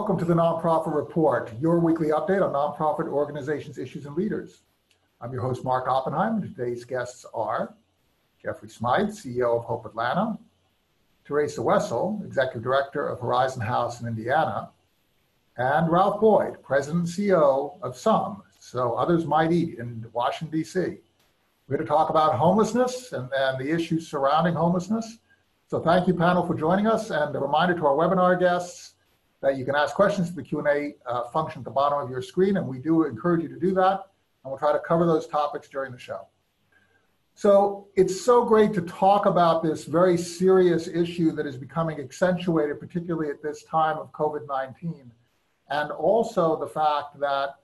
Welcome to the Nonprofit Report, your weekly update on nonprofit organizations, issues, and leaders. I'm your host, Mark Oppenheim, and today's guests are Jeffrey Smythe, CEO of Hope Atlanta, Teresa Wessel, Executive Director of Horizon House in Indiana, and Ralph Boyd, President and CEO of Some, So Others Might Eat in Washington, D.C. We're going to talk about homelessness and, and the issues surrounding homelessness. So thank you, panel, for joining us. And a reminder to our webinar guests, that you can ask questions to the Q&A uh, function at the bottom of your screen, and we do encourage you to do that, and we'll try to cover those topics during the show. So it's so great to talk about this very serious issue that is becoming accentuated, particularly at this time of COVID-19, and also the fact that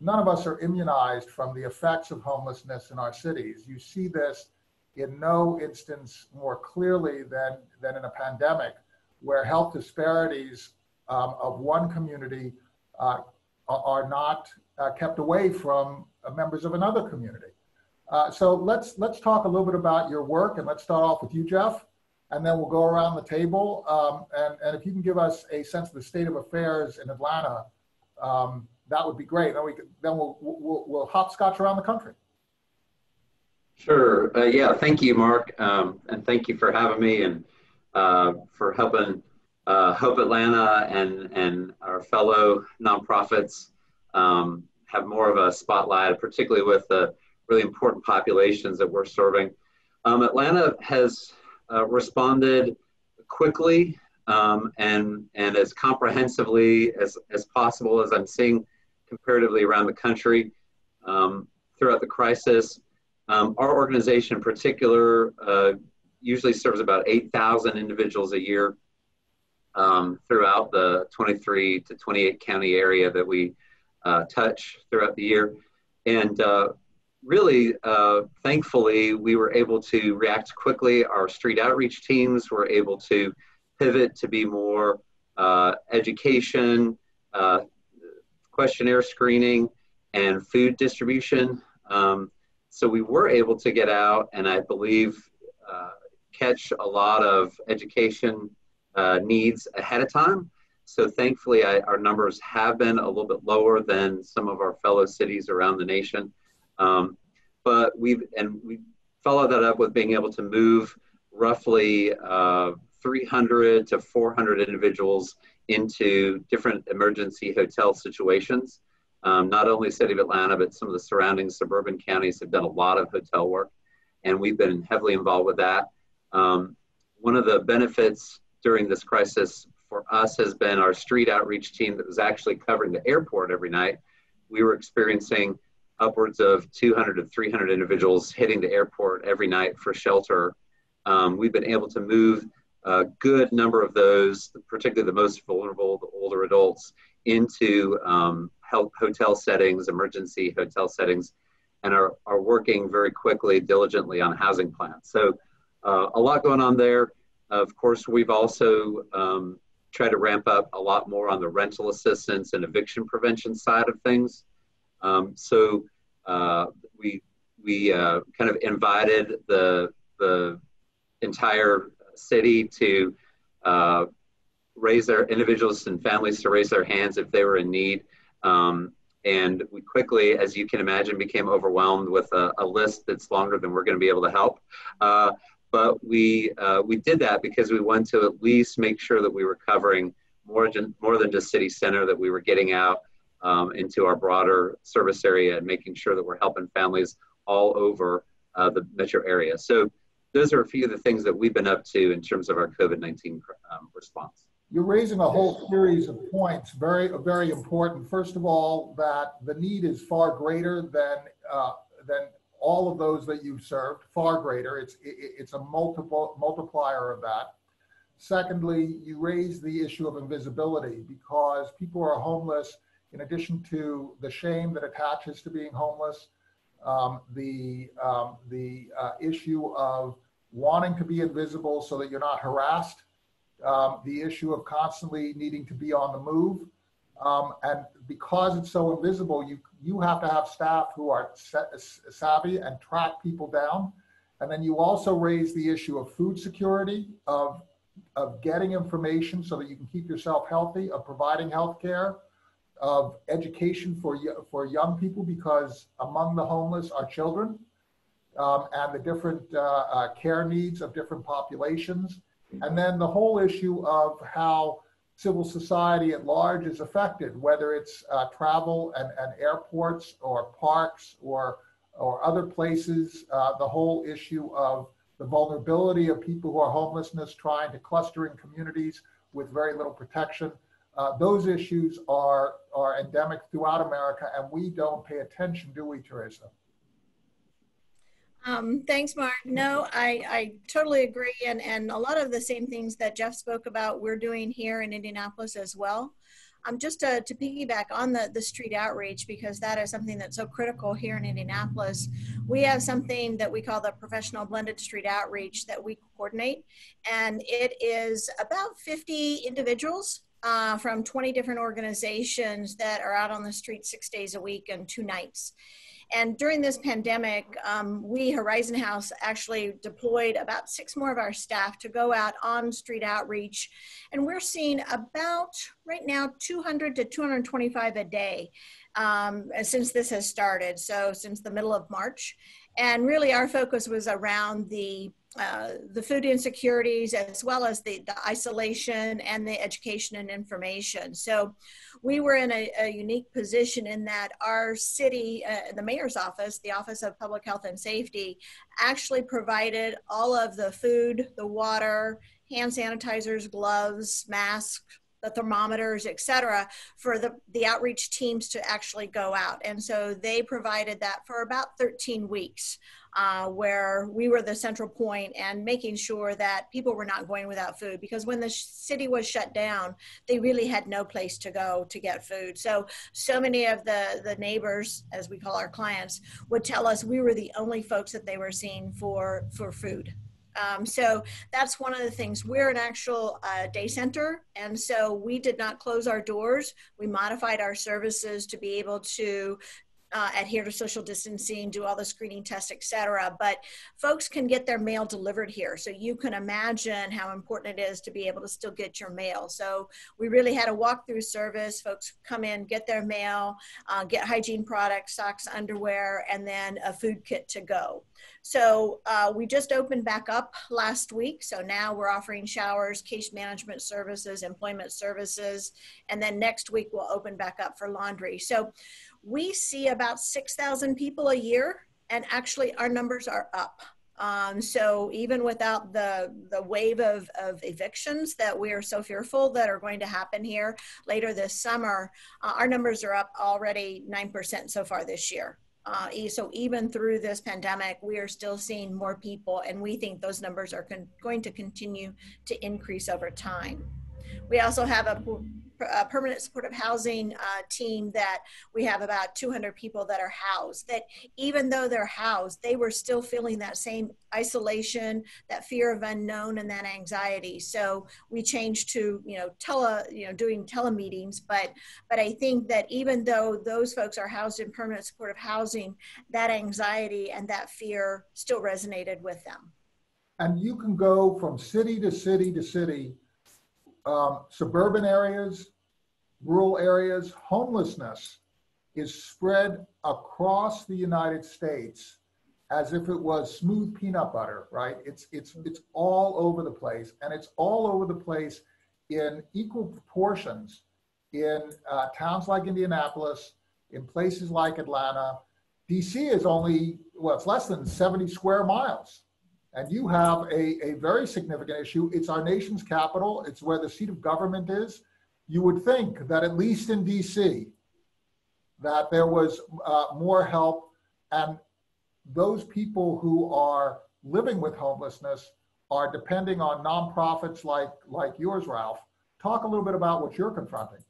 none of us are immunized from the effects of homelessness in our cities. You see this in no instance more clearly than, than in a pandemic, where health disparities um, of one community uh, are not uh, kept away from uh, members of another community. Uh, so let's let's talk a little bit about your work, and let's start off with you, Jeff, and then we'll go around the table. Um, and and if you can give us a sense of the state of affairs in Atlanta, um, that would be great. Then we can, then we'll, we'll we'll hopscotch around the country. Sure. Uh, yeah. Thank you, Mark, um, and thank you for having me and uh, for helping uh, Hope Atlanta and, and our fellow nonprofits um, have more of a spotlight, particularly with the really important populations that we're serving. Um, Atlanta has uh, responded quickly um, and, and as comprehensively as, as possible as I'm seeing comparatively around the country um, throughout the crisis. Um, our organization in particular uh, usually serves about 8,000 individuals a year um, throughout the 23 to 28 county area that we uh, touch throughout the year. And uh, really, uh, thankfully, we were able to react quickly. Our street outreach teams were able to pivot to be more uh, education, uh, questionnaire screening, and food distribution. Um, so we were able to get out and I believe uh, catch a lot of education uh, needs ahead of time. So thankfully, I, our numbers have been a little bit lower than some of our fellow cities around the nation. Um, but we've and we follow that up with being able to move roughly uh, 300 to 400 individuals into different emergency hotel situations. Um, not only city of Atlanta, but some of the surrounding suburban counties have done a lot of hotel work, and we've been heavily involved with that. Um, one of the benefits during this crisis for us has been our street outreach team that was actually covering the airport every night. We were experiencing upwards of 200 to 300 individuals hitting the airport every night for shelter. Um, we've been able to move a good number of those, particularly the most vulnerable, the older adults, into um, hotel settings, emergency hotel settings, and are, are working very quickly, diligently on housing plans. So uh, a lot going on there. Of course, we've also um, tried to ramp up a lot more on the rental assistance and eviction prevention side of things. Um, so uh, we we uh, kind of invited the the entire city to uh, raise their individuals and families to raise their hands if they were in need. Um, and we quickly, as you can imagine, became overwhelmed with a, a list that's longer than we're going to be able to help. Uh, but we uh, we did that because we wanted to at least make sure that we were covering more than more than just city center that we were getting out um, into our broader service area and making sure that we're helping families all over uh, the metro area. So those are a few of the things that we've been up to in terms of our covid-19 um, response. You're raising a whole series of points very very important. First of all that the need is far greater than uh, than all of those that you've served, far greater. It's, it's a multiple multiplier of that. Secondly, you raise the issue of invisibility because people are homeless in addition to the shame that attaches to being homeless, um, the, um, the uh, issue of wanting to be invisible so that you're not harassed, um, the issue of constantly needing to be on the move, um, and because it's so invisible, you, you have to have staff who are savvy and track people down. And then you also raise the issue of food security, of of getting information so that you can keep yourself healthy, of providing health care, of education for, for young people because among the homeless are children um, and the different uh, uh, care needs of different populations. And then the whole issue of how civil society at large is affected, whether it's uh, travel and, and airports or parks or, or other places, uh, the whole issue of the vulnerability of people who are homelessness trying to cluster in communities with very little protection. Uh, those issues are, are endemic throughout America, and we don't pay attention, do we, Teresa? Um, thanks, Mark. No, I, I totally agree. And, and a lot of the same things that Jeff spoke about, we're doing here in Indianapolis as well. Um, just to, to piggyback on the, the street outreach, because that is something that's so critical here in Indianapolis, we have something that we call the professional blended street outreach that we coordinate. And it is about 50 individuals uh, from 20 different organizations that are out on the street six days a week and two nights. And during this pandemic, um, we, Horizon House, actually deployed about six more of our staff to go out on street outreach. And we're seeing about, right now, 200 to 225 a day um, since this has started. So since the middle of March. And really our focus was around the uh, the food insecurities as well as the, the isolation and the education and information. So we were in a, a unique position in that our city, uh, the mayor's office, the Office of Public Health and Safety, actually provided all of the food, the water, hand sanitizers, gloves, masks, the thermometers, et cetera, for the, the outreach teams to actually go out. And so they provided that for about 13 weeks uh, where we were the central point and making sure that people were not going without food because when the city was shut down, they really had no place to go to get food. So, so many of the, the neighbors, as we call our clients, would tell us we were the only folks that they were seeing for, for food. Um, so that's one of the things. We're an actual uh, day center, and so we did not close our doors. We modified our services to be able to uh, adhere to social distancing, do all the screening tests, etc. But folks can get their mail delivered here. So you can imagine how important it is to be able to still get your mail. So we really had a walkthrough service. Folks come in, get their mail, uh, get hygiene products, socks, underwear, and then a food kit to go. So uh, we just opened back up last week. So now we're offering showers, case management services, employment services, and then next week we'll open back up for laundry. So we see about 6,000 people a year, and actually our numbers are up. Um, so even without the the wave of, of evictions that we are so fearful that are going to happen here later this summer, uh, our numbers are up already nine percent so far this year. Uh, so even through this pandemic, we are still seeing more people, and we think those numbers are going to continue to increase over time. We also have a uh, permanent supportive housing uh, team that we have about 200 people that are housed that even though they're housed they were still feeling that same isolation that fear of unknown and that anxiety. So we changed to you know tele you know doing telemeetings but but i think that even though those folks are housed in permanent supportive housing that anxiety and that fear still resonated with them. And you can go from city to city to city um, suburban areas, rural areas, homelessness is spread across the United States as if it was smooth peanut butter, right? It's it's it's all over the place, and it's all over the place in equal proportions in uh, towns like Indianapolis, in places like Atlanta. DC is only well, it's less than 70 square miles. And you have a, a very significant issue. It's our nation's capital, it's where the seat of government is. You would think that at least in DC, that there was uh, more help and those people who are living with homelessness are depending on nonprofits like like yours, Ralph. Talk a little bit about what you're confronting.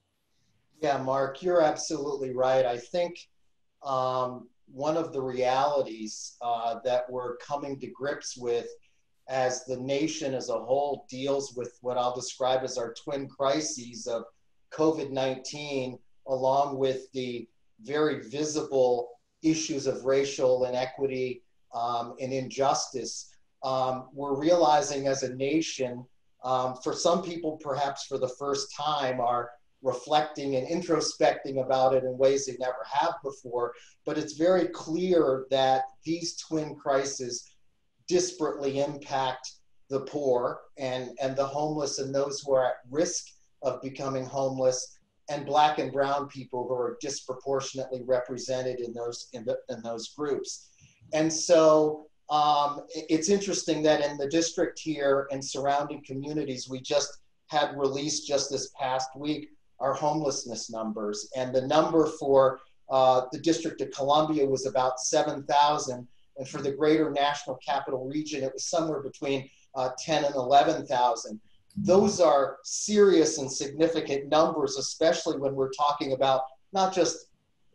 Yeah, Mark, you're absolutely right. I think um, one of the realities uh, that we're coming to grips with as the nation as a whole deals with what I'll describe as our twin crises of COVID 19, along with the very visible issues of racial inequity um, and injustice. Um, we're realizing as a nation um, for some people, perhaps for the first time, are reflecting and introspecting about it in ways they never have before. But it's very clear that these twin crises disparately impact the poor and, and the homeless and those who are at risk of becoming homeless and black and brown people who are disproportionately represented in those in, the, in those groups. And so um, it's interesting that in the district here and surrounding communities, we just had released just this past week our homelessness numbers. And the number for uh, the District of Columbia was about 7,000. And for the greater national capital region, it was somewhere between uh, 10 and 11,000. Those are serious and significant numbers, especially when we're talking about not just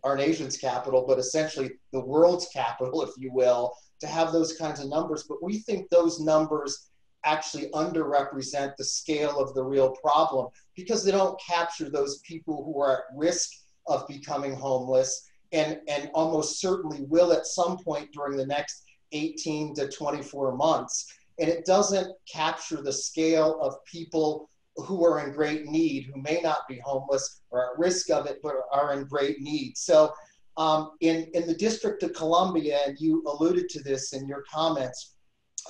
our nation's capital, but essentially the world's capital, if you will, to have those kinds of numbers. But we think those numbers actually underrepresent the scale of the real problem because they don't capture those people who are at risk of becoming homeless and, and almost certainly will at some point during the next 18 to 24 months. And it doesn't capture the scale of people who are in great need, who may not be homeless or at risk of it, but are in great need. So um, in, in the District of Columbia, and you alluded to this in your comments,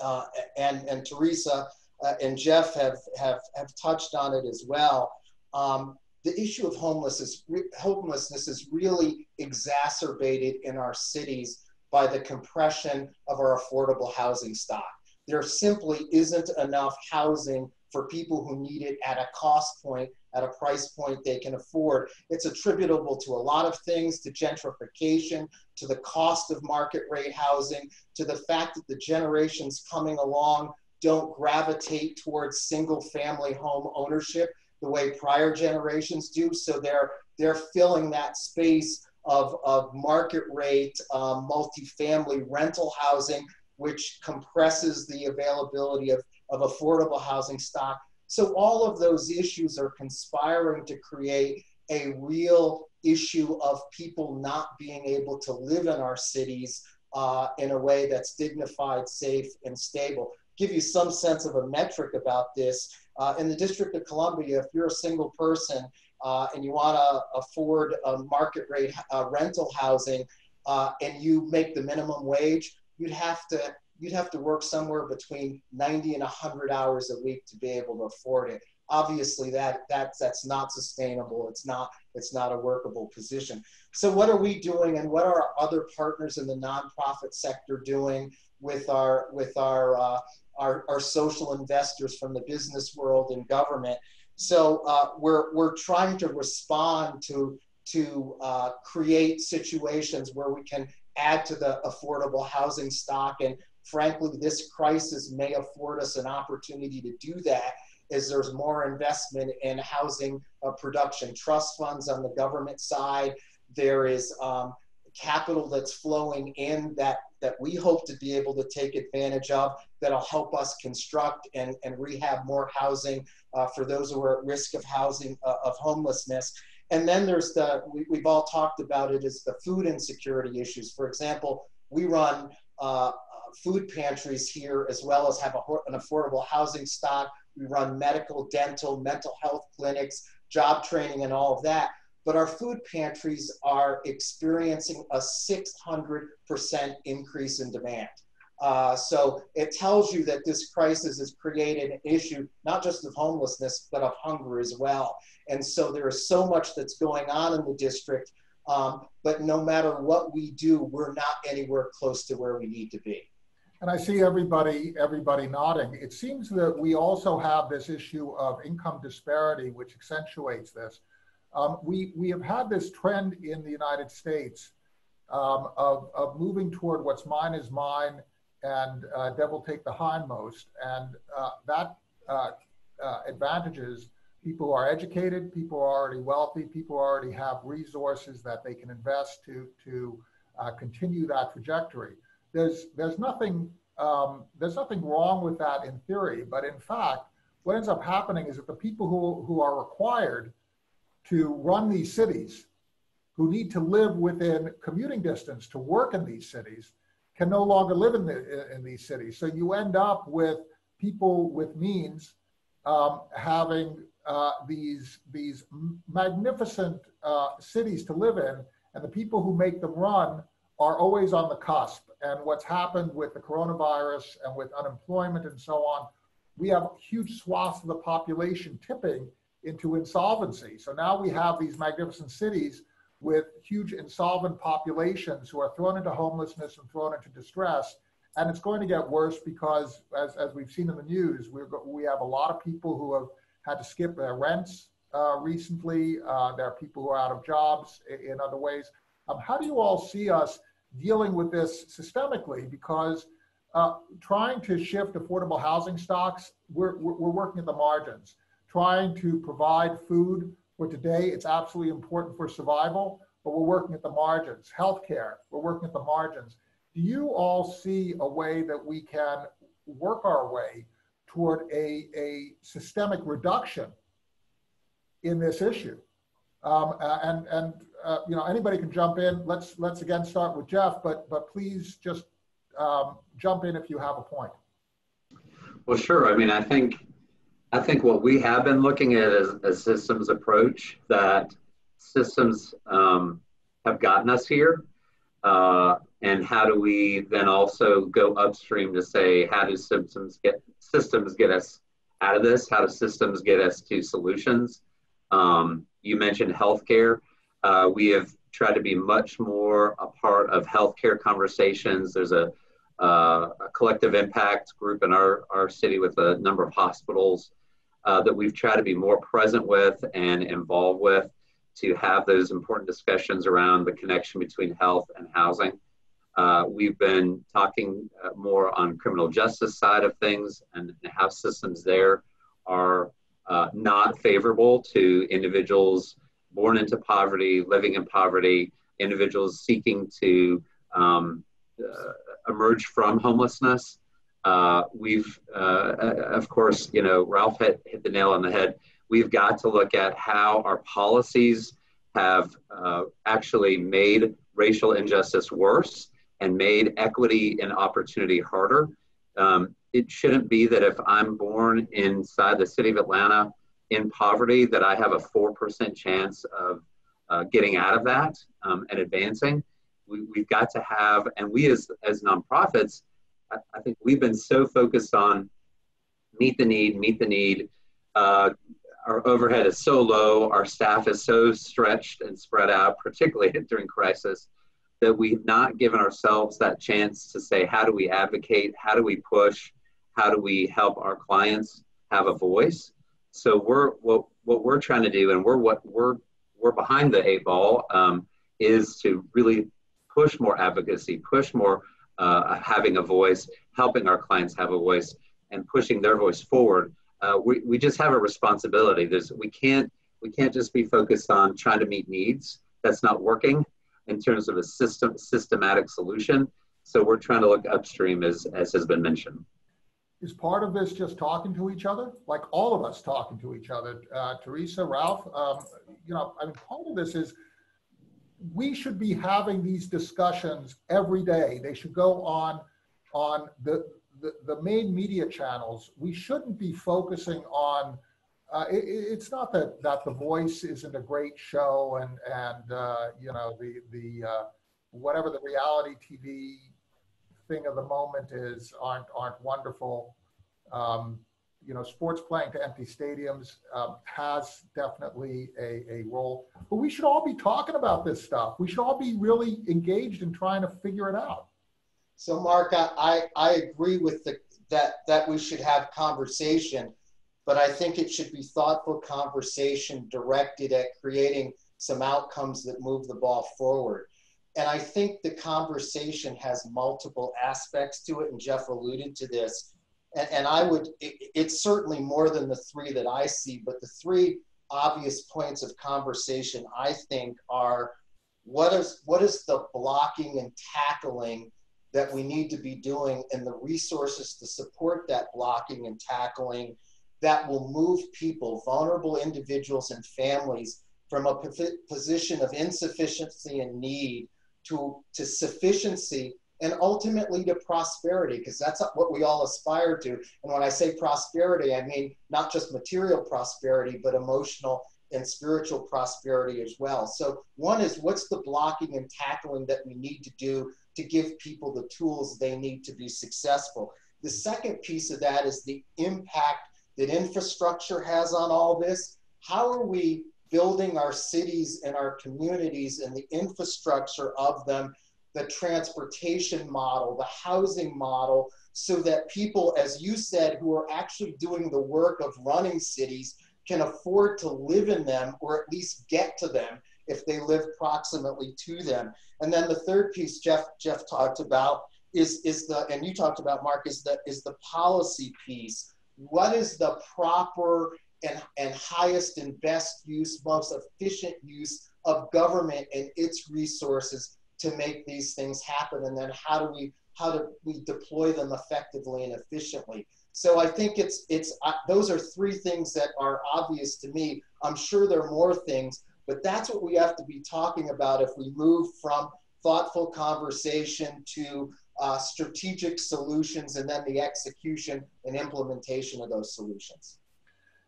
uh, and, and Teresa uh, and Jeff have, have, have touched on it as well. Um, the issue of homelessness, homelessness is really exacerbated in our cities by the compression of our affordable housing stock. There simply isn't enough housing for people who need it at a cost point, at a price point they can afford. It's attributable to a lot of things, to gentrification, to the cost of market rate housing, to the fact that the generations coming along don't gravitate towards single family home ownership the way prior generations do. So they're, they're filling that space of, of market rate um, multifamily rental housing, which compresses the availability of of affordable housing stock. So all of those issues are conspiring to create a real issue of people not being able to live in our cities uh, in a way that's dignified, safe, and stable. Give you some sense of a metric about this. Uh, in the District of Columbia, if you're a single person uh, and you want to afford a market rate uh, rental housing uh, and you make the minimum wage, you'd have to you'd have to work somewhere between 90 and 100 hours a week to be able to afford it. Obviously that that's that's not sustainable. It's not it's not a workable position. So what are we doing and what are other partners in the nonprofit sector doing with our with our uh, our, our social investors from the business world and government? So uh, we're we're trying to respond to to uh, create situations where we can add to the affordable housing stock and frankly, this crisis may afford us an opportunity to do that as there's more investment in housing uh, production trust funds on the government side. There is um, capital that's flowing in that, that we hope to be able to take advantage of that'll help us construct and, and rehab more housing uh, for those who are at risk of housing, uh, of homelessness. And then there's the, we, we've all talked about it, is the food insecurity issues. For example, we run uh, food pantries here, as well as have a, an affordable housing stock. We run medical, dental, mental health clinics, job training, and all of that. But our food pantries are experiencing a 600% increase in demand. Uh, so it tells you that this crisis has created an issue not just of homelessness, but of hunger as well. And so there is so much that's going on in the district. Um, but no matter what we do, we're not anywhere close to where we need to be. And I see everybody, everybody nodding. It seems that we also have this issue of income disparity, which accentuates this. Um, we, we have had this trend in the United States um, of, of moving toward what's mine is mine and uh, devil take the hindmost. And uh, that uh, uh advantages people who are educated, people who are already wealthy, people who already have resources that they can invest to, to uh, continue that trajectory there's there's nothing um, there's nothing wrong with that in theory, but in fact, what ends up happening is that the people who who are required to run these cities, who need to live within commuting distance to work in these cities, can no longer live in the in these cities. So you end up with people with means um, having uh, these these magnificent uh, cities to live in, and the people who make them run are always on the cusp. And what's happened with the coronavirus and with unemployment and so on, we have huge swaths of the population tipping into insolvency. So now we have these magnificent cities with huge insolvent populations who are thrown into homelessness and thrown into distress. And it's going to get worse because, as, as we've seen in the news, we we have a lot of people who have had to skip their rents uh, recently. Uh, there are people who are out of jobs in, in other ways. Um, how do you all see us dealing with this systemically? Because uh, trying to shift affordable housing stocks, we're, we're working at the margins. Trying to provide food for today, it's absolutely important for survival, but we're working at the margins. Healthcare, we're working at the margins. Do you all see a way that we can work our way toward a, a systemic reduction in this issue? Um, and and uh, you know anybody can jump in. Let's let's again start with Jeff, but but please just um, jump in if you have a point. Well, sure. I mean, I think I think what we have been looking at is a systems approach that systems um, have gotten us here. Uh, and how do we then also go upstream to say how do systems get systems get us out of this? How do systems get us to solutions? Um, you mentioned healthcare. Uh, we have tried to be much more a part of healthcare conversations. There's a, uh, a collective impact group in our, our city with a number of hospitals uh, that we've tried to be more present with and involved with to have those important discussions around the connection between health and housing. Uh, we've been talking uh, more on criminal justice side of things and how systems there are uh, not favorable to individuals born into poverty, living in poverty, individuals seeking to um, uh, emerge from homelessness. Uh, we've, uh, of course, you know, Ralph hit, hit the nail on the head. We've got to look at how our policies have uh, actually made racial injustice worse and made equity and opportunity harder. Um, it shouldn't be that if I'm born inside the city of Atlanta in poverty, that I have a 4% chance of uh, getting out of that um, and advancing. We, have got to have, and we as, as nonprofits, I, I, think we've been so focused on meet the need, meet the need. Uh, our overhead is so low, our staff is so stretched and spread out, particularly during crisis, that we've not given ourselves that chance to say, how do we advocate? How do we push? How do we help our clients have a voice? So we're what what we're trying to do, and we're what we're we're behind the eight ball, um, is to really push more advocacy, push more uh, having a voice, helping our clients have a voice, and pushing their voice forward. Uh, we, we just have a responsibility. There's we can't we can't just be focused on trying to meet needs. That's not working in terms of a system systematic solution. So we're trying to look upstream as as has been mentioned. Is part of this just talking to each other, like all of us talking to each other? Uh, Teresa, Ralph, um, you know, I mean, part of this is we should be having these discussions every day. They should go on on the the, the main media channels. We shouldn't be focusing on uh, it, it's not that that the voice isn't a great show and and uh, you know the the uh, whatever the reality TV thing of the moment is aren't aren't wonderful. Um, you know, sports playing to empty stadiums um, has definitely a, a role, but we should all be talking about this stuff. We should all be really engaged in trying to figure it out. So, Mark, I, I agree with the, that that we should have conversation but I think it should be thoughtful conversation directed at creating some outcomes that move the ball forward. And I think the conversation has multiple aspects to it, and Jeff alluded to this. And, and I would, it, it's certainly more than the three that I see, but the three obvious points of conversation I think are what is what is the blocking and tackling that we need to be doing and the resources to support that blocking and tackling that will move people, vulnerable individuals and families, from a position of insufficiency and need to, to sufficiency and ultimately to prosperity, because that's what we all aspire to. And when I say prosperity, I mean not just material prosperity, but emotional and spiritual prosperity as well. So, one is what's the blocking and tackling that we need to do to give people the tools they need to be successful? The second piece of that is the impact that infrastructure has on all this. How are we building our cities and our communities and the infrastructure of them, the transportation model, the housing model, so that people, as you said, who are actually doing the work of running cities can afford to live in them or at least get to them if they live proximately to them. And then the third piece Jeff Jeff talked about is is the and you talked about Mark is the is the policy piece. What is the proper and, and highest and best use, most efficient use of government and its resources to make these things happen? And then how do we how do we deploy them effectively and efficiently? So I think it's it's uh, those are three things that are obvious to me. I'm sure there are more things, but that's what we have to be talking about if we move from thoughtful conversation to uh, strategic solutions and then the execution and implementation of those solutions.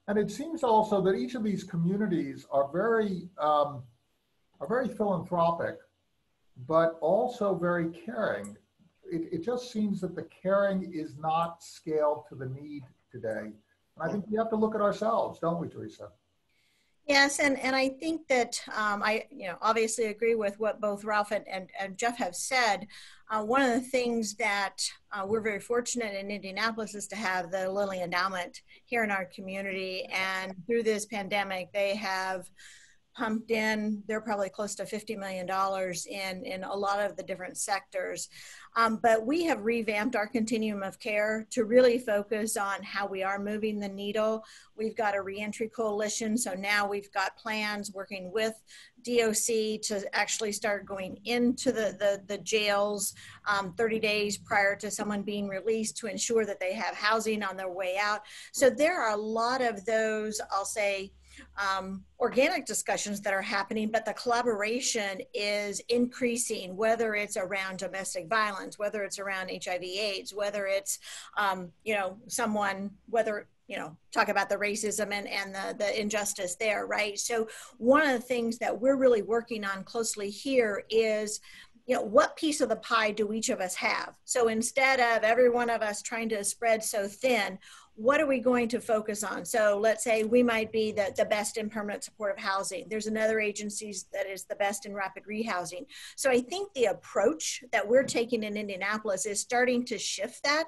And it seems also that each of these communities are very um, are very philanthropic, but also very caring. It, it just seems that the caring is not scaled to the need today. And I think we have to look at ourselves, don't we, Teresa? Yes, and, and I think that um, I you know obviously agree with what both Ralph and, and, and Jeff have said. Uh, one of the things that uh, we're very fortunate in Indianapolis is to have the Lilly Endowment here in our community, and through this pandemic, they have pumped in they're probably close to 50 million dollars in in a lot of the different sectors. Um, but we have revamped our continuum of care to really focus on how we are moving the needle. We've got a reentry coalition so now we've got plans working with doc to actually start going into the the, the jails um, 30 days prior to someone being released to ensure that they have housing on their way out. So there are a lot of those i'll say um, organic discussions that are happening, but the collaboration is increasing, whether it's around domestic violence, whether it's around HIV AIDS, whether it's, um, you know, someone, whether you know talk about the racism and, and the, the injustice there right? So one of the things that we're really working on closely here is you know what piece of the pie do each of us have? So instead of every one of us trying to spread so thin what are we going to focus on? So let's say we might be the, the best in permanent supportive housing. There's another agency that is the best in rapid rehousing. So I think the approach that we're taking in Indianapolis is starting to shift that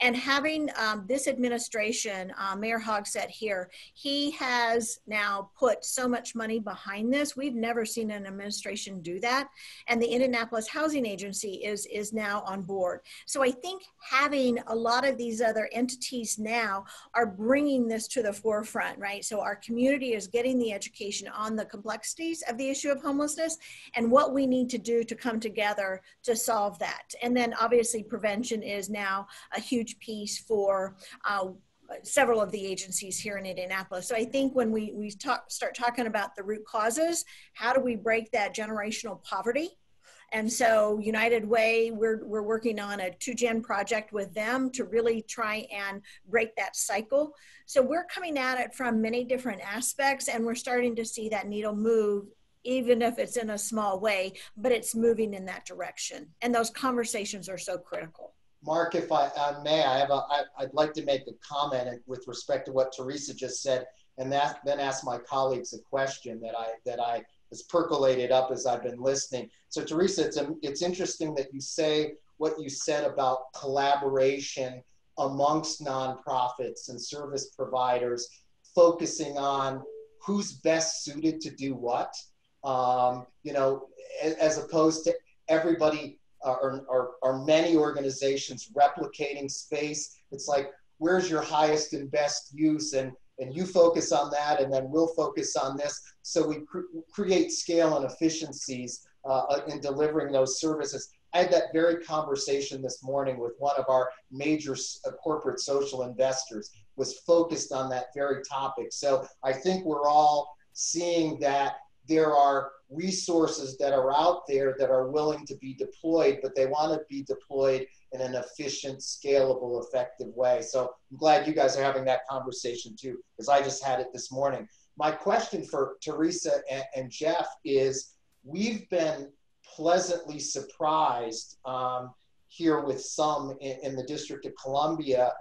and having um, this administration, uh, Mayor Hogsett here, he has now put so much money behind this. We've never seen an administration do that. And the Indianapolis Housing Agency is, is now on board. So I think having a lot of these other entities now now are bringing this to the forefront, right? So our community is getting the education on the complexities of the issue of homelessness and what we need to do to come together to solve that. And then obviously prevention is now a huge piece for uh, several of the agencies here in Indianapolis. So I think when we, we talk, start talking about the root causes, how do we break that generational poverty and so United Way, we're, we're working on a two gen project with them to really try and break that cycle. So we're coming at it from many different aspects and we're starting to see that needle move even if it's in a small way, but it's moving in that direction. And those conversations are so critical. Mark, if I, I may, I have a, I, I'd like to make a comment with respect to what Teresa just said, and that, then ask my colleagues a question that I that I has percolated up as I've been listening. So Teresa, it's, a, it's interesting that you say what you said about collaboration amongst nonprofits and service providers, focusing on who's best suited to do what. Um, you know, as opposed to everybody uh, or, or many organizations replicating space. It's like, where's your highest and best use? And and you focus on that, and then we'll focus on this. So we cr create scale and efficiencies uh, uh, in delivering those services. I had that very conversation this morning with one of our major uh, corporate social investors, was focused on that very topic. So I think we're all seeing that there are resources that are out there that are willing to be deployed, but they want to be deployed in an efficient, scalable, effective way. So I'm glad you guys are having that conversation too, because I just had it this morning. My question for Teresa and, and Jeff is we've been pleasantly surprised um, here with some in, in, the District of Columbia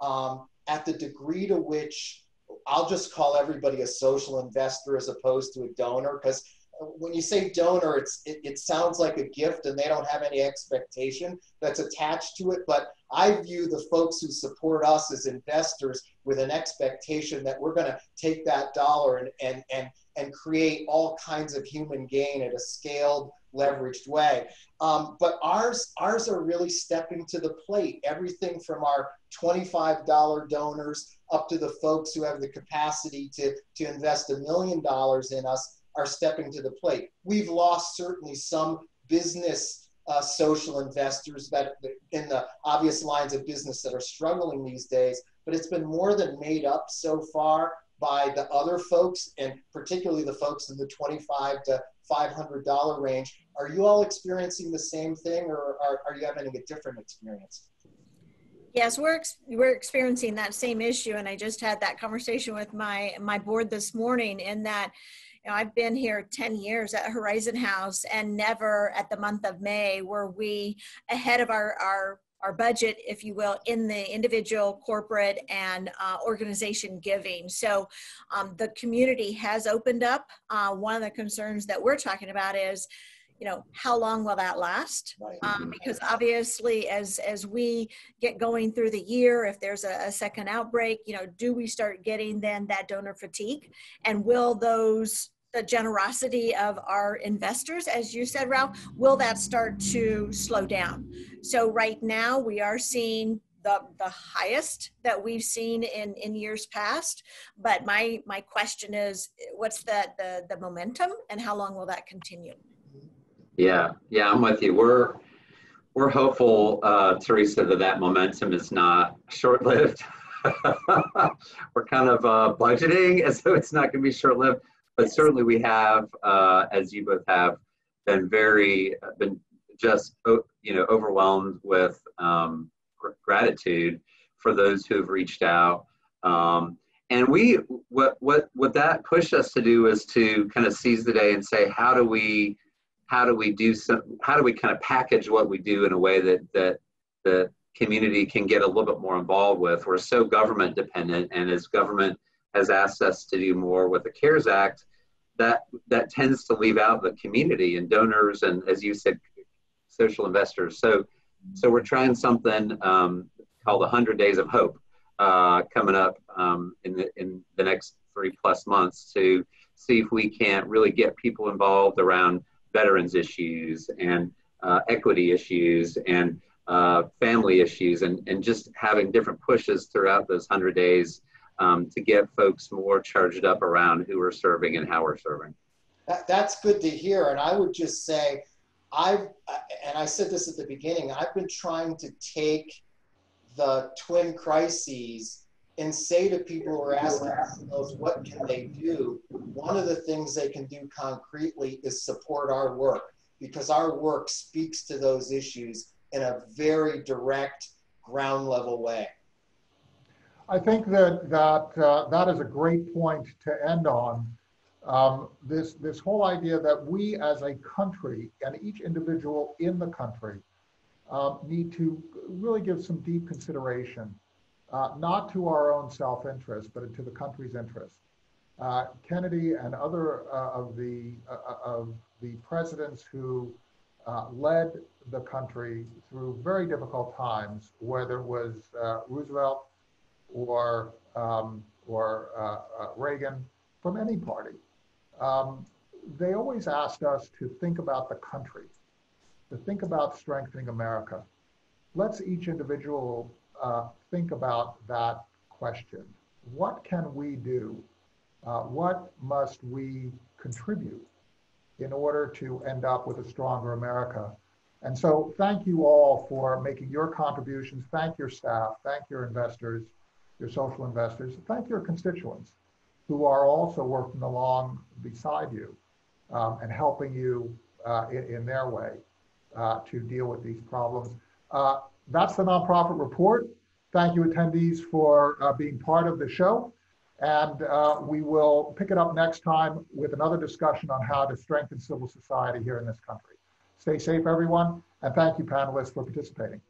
um, at the degree to which I'll just call everybody a social investor as opposed to a donor because when you say donor, it's it, it, sounds like a gift and they don't have any expectation that's attached to it. But I view the folks who support us as investors with an expectation that we're going to take that dollar and, and, and, and create all kinds of human gain at a scaled, leveraged way. Um, but ours, ours are really stepping to the plate. Everything from our $25 donors up to the folks who have the capacity to, to invest a million dollars in us are stepping to the plate. We've lost certainly some business uh, social investors that in the obvious lines of business that are struggling these days, but it's been more than made up so far by the other folks and particularly the folks in the 25 to $500 range. Are you all experiencing the same thing or are, are you having a different experience? Yes, we're we're experiencing that same issue, and I just had that conversation with my my board this morning. In that, you know, I've been here 10 years at Horizon House and never at the month of May were we ahead of our, our our budget, if you will, in the individual, corporate, and uh, organization giving. So um, the community has opened up. Uh, one of the concerns that we're talking about is, you know, how long will that last? Um, because obviously, as as we get going through the year, if there's a, a second outbreak, you know, do we start getting then that donor fatigue, and will those the generosity of our investors, as you said, Ralph, will that start to slow down? So right now we are seeing the, the highest that we've seen in, in years past. But my, my question is, what's the, the, the momentum and how long will that continue? Yeah, yeah, I'm with you. We're, we're hopeful, uh, Teresa, that that momentum is not short-lived. we're kind of uh, budgeting as though it's not going to be short-lived but certainly we have, uh, as you both have, been very, been just, you know, overwhelmed with um, gratitude for those who have reached out. Um, and we, what, what, what that pushed us to do is to kind of seize the day and say, how do we, how do we do some, how do we kind of package what we do in a way that, that, the community can get a little bit more involved with. We're so government dependent, and as government has asked us to do more with the CARES Act, that that tends to leave out the community and donors and, as you said, social investors. So, so we're trying something um, called 100 Days of Hope uh, coming up um, in the in the next three plus months to see if we can't really get people involved around veterans issues and uh, equity issues and uh, family issues and, and just having different pushes throughout those 100 days um, to get folks more charged up around who we're serving and how we're serving. That, that's good to hear. And I would just say, I've, and I said this at the beginning, I've been trying to take the twin crises and say to people who are asking themselves, what can they do? One of the things they can do concretely is support our work because our work speaks to those issues in a very direct, ground level way. I think that that uh, that is a great point to end on. Um, this this whole idea that we as a country and each individual in the country uh, need to really give some deep consideration, uh, not to our own self-interest, but to the country's interest. Uh, Kennedy and other uh, of the uh, of the presidents who led the country through very difficult times, whether it was Roosevelt or, um, or uh, uh, Reagan, from any party, um, they always asked us to think about the country, to think about strengthening America. Let's each individual uh, think about that question. What can we do? Uh, what must we contribute in order to end up with a stronger America? And so thank you all for making your contributions. Thank your staff. Thank your investors your social investors, thank your constituents who are also working along beside you. um, and helping you uh, in, in their way uh, to deal with these problems. Uh, that's the nonprofit report. Thank you, attendees, for uh, being part of the show. And uh, we will pick it up next time with another discussion on how to strengthen civil society here in this country. Stay safe, everyone, and thank you, panelists, for participating.